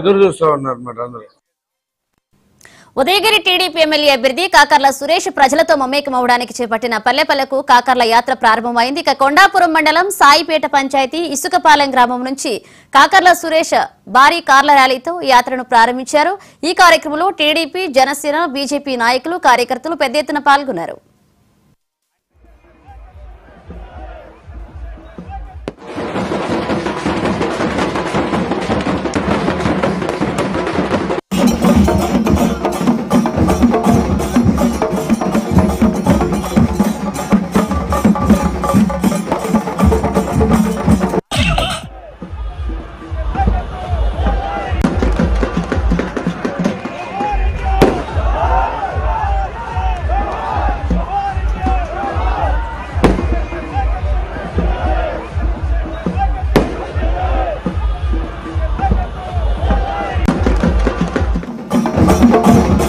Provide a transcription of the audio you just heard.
ఎదురు ఉన్నారు అన్నమాట అందరూ. ఉదయగిరి టీడీపీ ఎమ్మెల్యే అభ్యర్థి కాకర్ల సురేష్ ప్రజలతో మమేకమవడానికి చేపట్టిన పల్లెపల్లకు కాకర్ల యాత్ర ప్రారంభమైంది. ఇక కొండాపురం మండలం సాయిపేట పంచాయతీ ఇసుకపాలెం గ్రామం నుంచి కాకర్ల సురేష్ భారీ కార్ల ర్యాలీతో యాత్రను ప్రారంభించారు. ఈ కార్యక్రమంలో టీడీపీ జనసేన బీజేపీ నాయకులు కార్యకర్తలు పెద్ద ఎత్తున పాల్గొన్నారు. oh, oh.